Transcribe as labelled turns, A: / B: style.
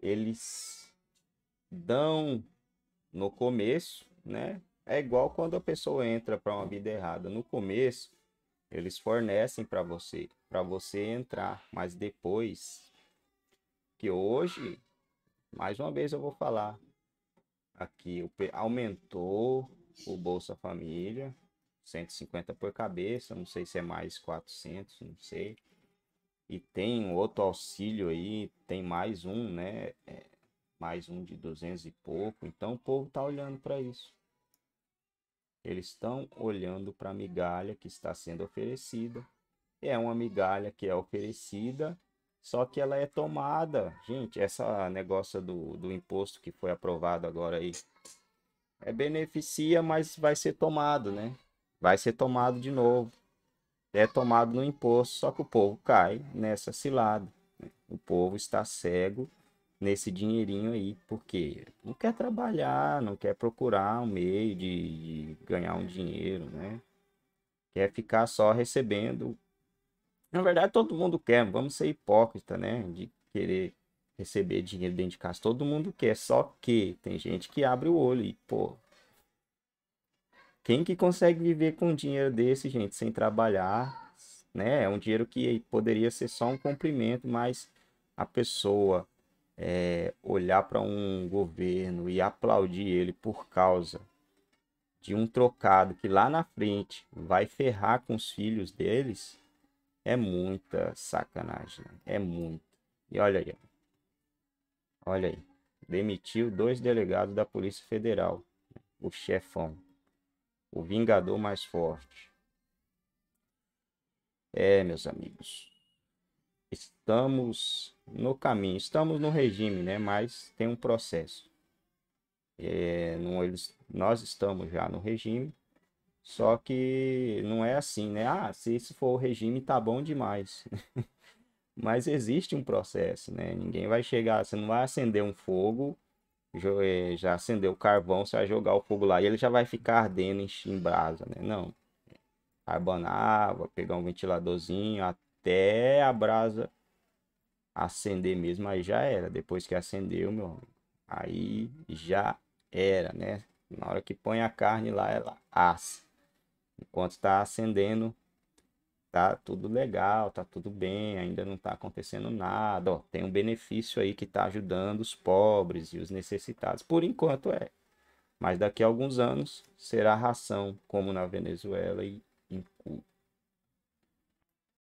A: eles dão no começo, né? É igual quando a pessoa entra para uma vida errada. No começo, eles fornecem para você, para você entrar, mas depois que hoje, mais uma vez eu vou falar aqui, aumentou o Bolsa Família, 150 por cabeça, não sei se é mais 400, não sei. E tem outro auxílio aí, tem mais um, né? É, mais um de 200 e pouco. Então o povo tá olhando para isso. Eles estão olhando para a migalha que está sendo oferecida. É uma migalha que é oferecida, só que ela é tomada. Gente, essa negócio do, do imposto que foi aprovado agora aí é beneficia, mas vai ser tomado, né? Vai ser tomado de novo. É tomado no imposto, só que o povo cai nessa cilada. Né? O povo está cego nesse dinheirinho aí, porque não quer trabalhar, não quer procurar um meio de, de ganhar um dinheiro, né? Quer ficar só recebendo. Na verdade, todo mundo quer, vamos ser hipócrita, né? De querer receber dinheiro dentro de casa. Todo mundo quer, só que tem gente que abre o olho e, pô, quem que consegue viver com um dinheiro desse, gente, sem trabalhar, né? É um dinheiro que poderia ser só um cumprimento, mas a pessoa é, olhar para um governo e aplaudir ele por causa de um trocado que lá na frente vai ferrar com os filhos deles, é muita sacanagem. Né? É muito. E olha aí. Olha aí. Demitiu dois delegados da Polícia Federal. O chefão. O Vingador mais forte. É, meus amigos estamos no caminho, estamos no regime, né? Mas tem um processo. É, não, eles, nós estamos já no regime, só que não é assim, né? Ah, se isso for o regime, tá bom demais. Mas existe um processo, né? Ninguém vai chegar, você não vai acender um fogo, já acendeu o carvão, você vai jogar o fogo lá e ele já vai ficar ardendo em, em brasa, né? Não. Carbonar, vai pegar um ventiladorzinho, até a brasa acender mesmo, aí já era. Depois que acendeu, meu amigo, aí já era, né? Na hora que põe a carne lá, ela assa. Enquanto está acendendo, tá tudo legal, tá tudo bem, ainda não tá acontecendo nada. Ó, tem um benefício aí que tá ajudando os pobres e os necessitados. Por enquanto é. Mas daqui a alguns anos será ração, como na Venezuela e em Cuba.